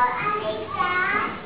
Oh, 同学